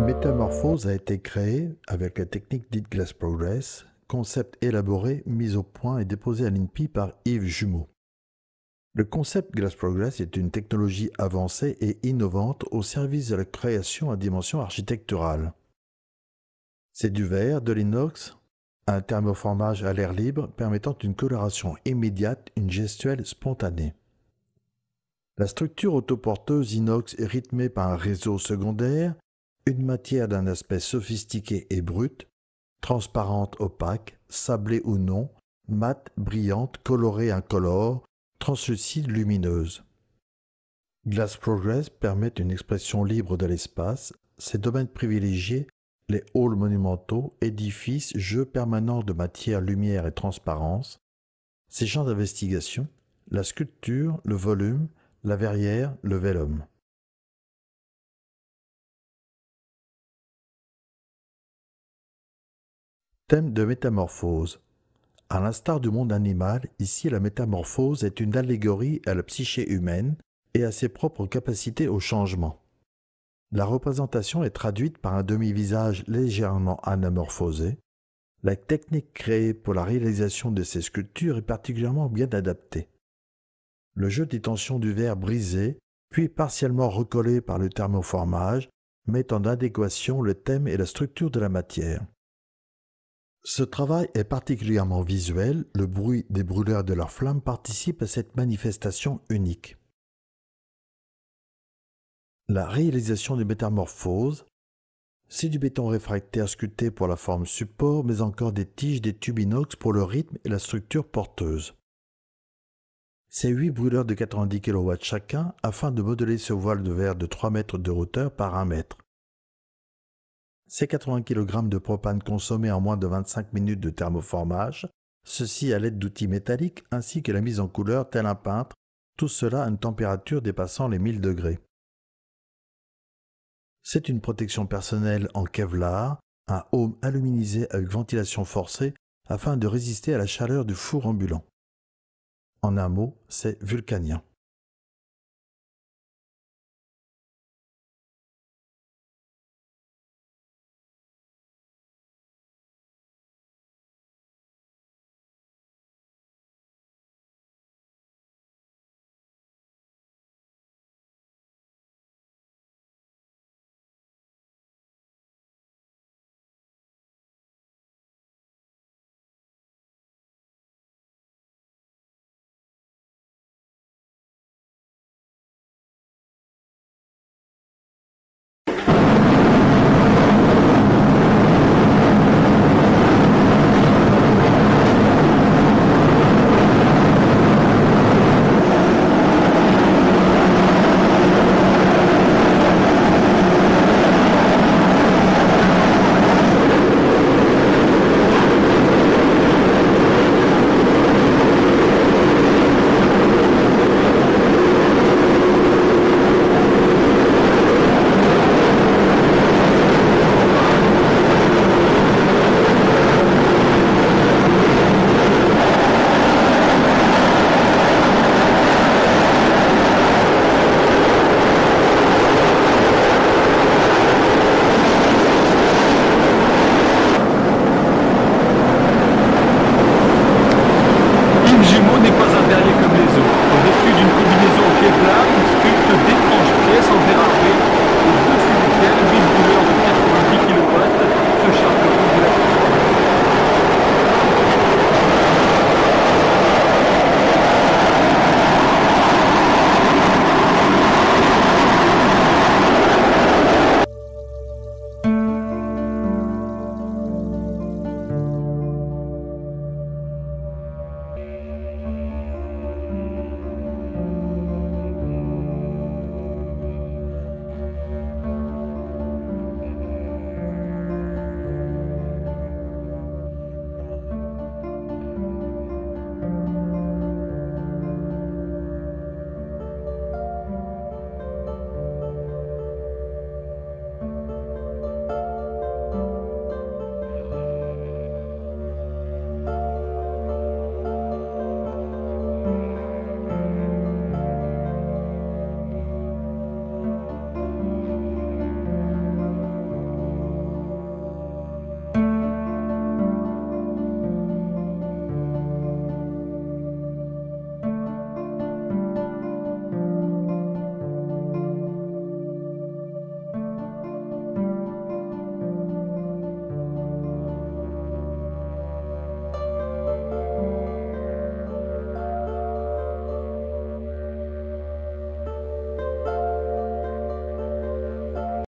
métamorphose a été créé avec la technique dite Glass Progress, concept élaboré, mis au point et déposé à l'INPI par Yves Jumeau. Le concept Glass Progress est une technologie avancée et innovante au service de la création à dimension architecturale. C'est du verre, de l'inox, un thermoformage à l'air libre permettant une coloration immédiate, une gestuelle spontanée. La structure autoporteuse inox est rythmée par un réseau secondaire, une matière d'un aspect sophistiqué et brut, transparente opaque, sablée ou non, mate, brillante, colorée incolore, translucide lumineuse. Glass Progress permet une expression libre de l'espace, ses domaines privilégiés les halls monumentaux, édifices, jeux permanents de matière, lumière et transparence, ces champs d'investigation, la sculpture, le volume, la verrière, le vellum. Thème de métamorphose. À l'instar du monde animal, ici la métamorphose est une allégorie à la psyché humaine et à ses propres capacités au changement. La représentation est traduite par un demi-visage légèrement anamorphosé. La technique créée pour la réalisation de ces sculptures est particulièrement bien adaptée. Le jeu des tensions du verre brisé, puis partiellement recollé par le thermoformage, met en adéquation le thème et la structure de la matière. Ce travail est particulièrement visuel, le bruit des brûleurs de leurs flammes participe à cette manifestation unique. La réalisation des métamorphoses, c'est du béton réfractaire sculpté pour la forme support, mais encore des tiges des tubes inox pour le rythme et la structure porteuse. C'est huit brûleurs de 90 kW chacun afin de modeler ce voile de verre de 3 mètres de hauteur par 1 mètre. C'est 80 kg de propane consommés en moins de 25 minutes de thermoformage, ceci à l'aide d'outils métalliques ainsi que la mise en couleur tel un peintre, tout cela à une température dépassant les 1000 degrés. C'est une protection personnelle en Kevlar, un home aluminisé avec ventilation forcée afin de résister à la chaleur du four ambulant. En un mot, c'est vulcanien.